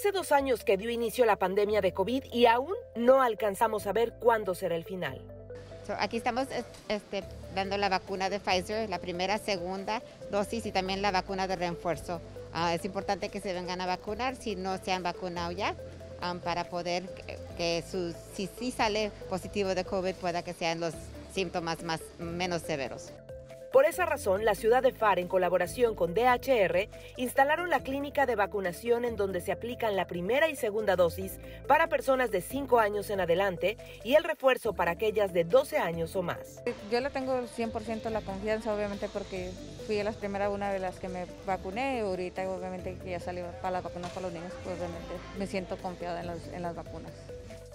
Hace dos años que dio inicio la pandemia de COVID y aún no alcanzamos a ver cuándo será el final. aquí estamos este, dando la vacuna de Pfizer, la primera, segunda dosis y también la vacuna de refuerzo. Ah, es importante que se vengan a vacunar si no se han vacunado ya, um, para poder que, si sí sale positivo de COVID pueda que sean los síntomas más, menos severos. Por esa razón, la ciudad de FAR, en colaboración con DHR, instalaron la clínica de vacunación en donde se aplican la primera y segunda dosis para personas de 5 años en adelante y el refuerzo para aquellas de 12 años o más. Yo le tengo 100% la confianza, obviamente, porque fui la primera una de las que me vacuné. Ahorita, obviamente, que ya salió para la vacuna para los niños, pues obviamente me siento confiada en las, en las vacunas.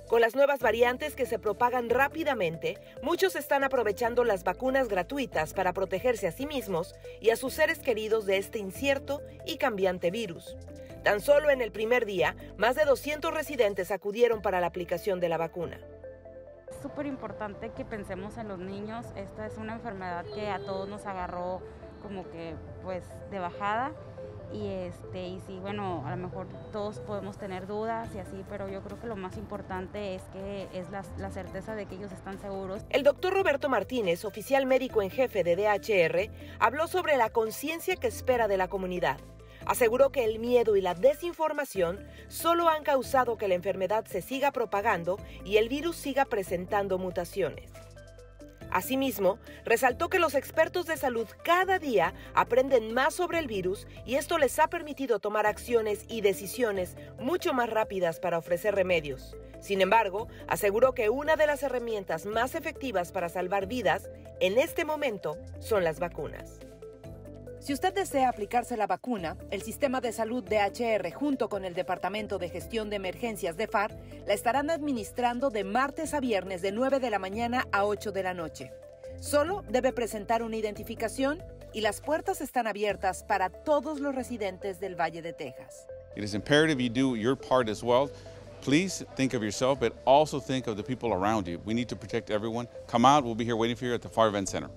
Con las nuevas variantes que se propagan rápidamente, muchos están aprovechando las vacunas gratuitas para protegerse a sí mismos y a sus seres queridos de este incierto y cambiante virus. Tan solo en el primer día, más de 200 residentes acudieron para la aplicación de la vacuna. Es súper importante que pensemos en los niños. Esta es una enfermedad que a todos nos agarró como que pues de bajada y este y sí bueno a lo mejor todos podemos tener dudas y así pero yo creo que lo más importante es que es la, la certeza de que ellos están seguros. El doctor Roberto Martínez oficial médico en jefe de DHR habló sobre la conciencia que espera de la comunidad. Aseguró que el miedo y la desinformación solo han causado que la enfermedad se siga propagando y el virus siga presentando mutaciones Asimismo, resaltó que los expertos de salud cada día aprenden más sobre el virus y esto les ha permitido tomar acciones y decisiones mucho más rápidas para ofrecer remedios. Sin embargo, aseguró que una de las herramientas más efectivas para salvar vidas en este momento son las vacunas. Si usted desea aplicarse la vacuna, el sistema de salud DHR junto con el Departamento de Gestión de Emergencias de FAR la estarán administrando de martes a viernes de 9 de la mañana a 8 de la noche. Solo debe presentar una identificación y las puertas están abiertas para todos los residentes del Valle de Texas. It is imperative you do your part as well. Please think of yourself, but also think of the people around you. We need to protect everyone. Come out. We'll be here waiting for you at the Far Event Center.